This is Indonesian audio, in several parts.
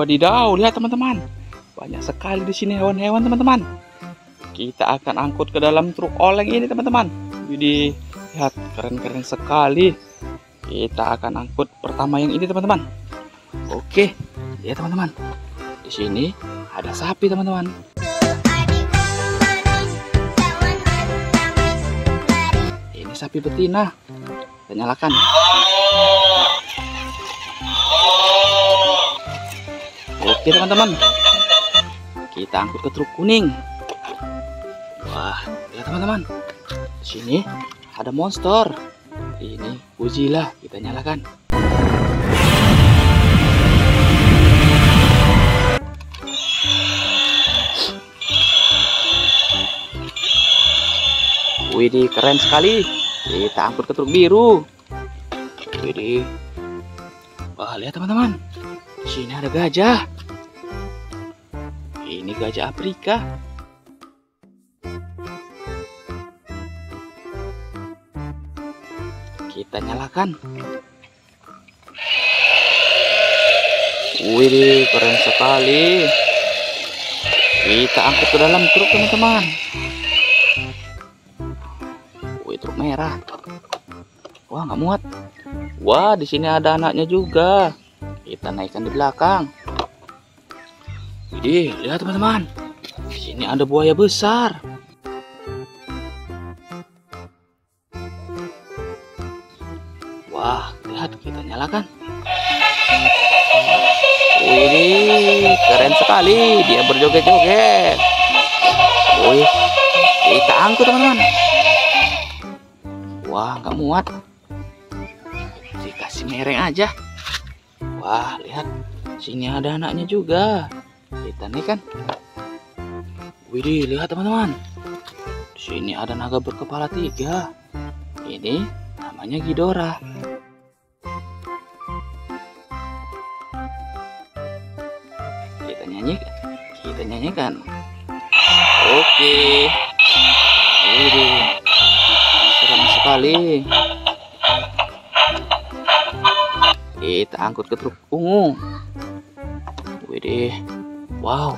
Wadidaw, lihat teman-teman. Banyak sekali di sini hewan-hewan teman-teman. Kita akan angkut ke dalam truk oleng ini teman-teman. Jadi lihat keren-keren sekali. Kita akan angkut pertama yang ini teman-teman. Oke, ya teman-teman. Di sini ada sapi teman-teman. Ini sapi betina. Kita nyalakan. Oke teman-teman. Kita angkut ke truk kuning. Wah, lihat teman-teman. Di sini ada monster. Ini Godzilla. Kita nyalakan. Widih, keren sekali. Kita angkut ke truk biru. Widih. Wah, lihat teman-teman. Sini ada gajah. Ini gajah Afrika. Kita nyalakan. Widih, keren sekali. Kita angkut ke dalam truk, teman-teman. Truk merah. Wah, nggak muat. Wah, di sini ada anaknya juga. Kita naikkan di belakang. Widih, lihat teman-teman. Di sini ada buaya besar. Wah, lihat kita nyalakan. Wih, keren sekali. Dia berjoget-joget. Wih, kita angkut teman-teman. Wah, nggak muat. Dikasih mereng aja. Wah, lihat. Sini ada anaknya juga. Kita nih kan. Widih, lihat teman-teman. Di sini ada naga berkepala tiga. Ini namanya Gidora. Kita nyanyi, kita nyanyikan. Oke. Widih, sekali. Kita angkut ke truk ungu. Widih, wow,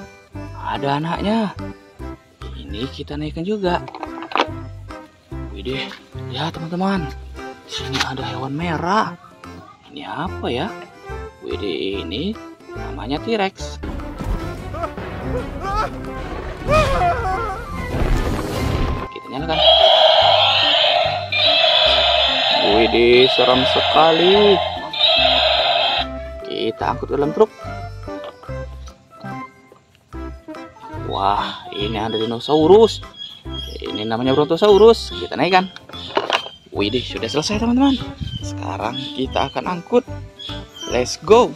ada anaknya. Ini kita naikkan juga. Widih, lihat teman-teman. Di sini ada hewan merah. Ini apa ya? Widih, ini namanya T-Rex. Widih, seram sekali. Kita angkut dalam truk. Wah, ini ada dinosaurus. Ini namanya Brontosaurus. Kita naikkan. Widih, sudah selesai teman-teman. Sekarang kita akan angkut. Let's go.